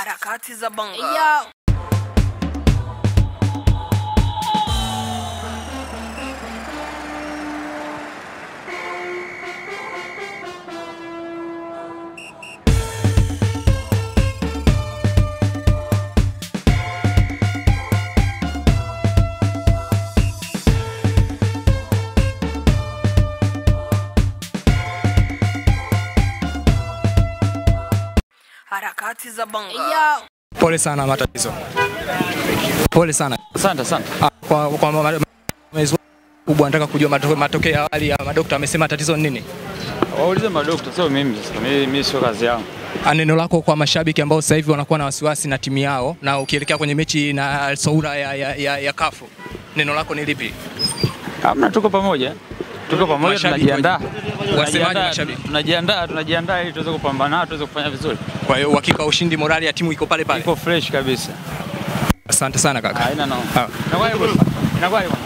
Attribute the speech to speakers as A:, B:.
A: Harakati za bongo.
B: Yo.
A: Harakati za bongo.
B: Yo.
C: Pole sana matatizo. Pole sana.
D: Asante asante.
C: Ah, Kwa, kwa ma- kubwa nataka kujua matokeo matoke ya awali ya madokta amesema tatizo ni nini?
D: Waulize madokta, sio mimi sasa. Mimi mimi sio kazi yangu.
C: Ah, Neno lako kwa mashabiki ambao sasa hivi wanakuwa na wasiwasi na timu yao na ukielekea kwenye mechi na Soura ya, ya, ya, ya kafu neno lako ni lipi?
D: Hamna, tuko pamoja. Tuko pamoja, tunajiandaa. wasemaji
C: mashabiki?
D: Tunajiandaa, tunajiandaa ili tuweze kupambana, tuweze kufanya vizuri.
C: Kwa hiyo uhakika wa ushindi, morali ya timu iko pale pale.
D: Iko fresh kabisa.
C: Asante sana kaka.
D: Haina no.
C: Ah.
D: Inakuwa hivyo. Inakuwa hivyo.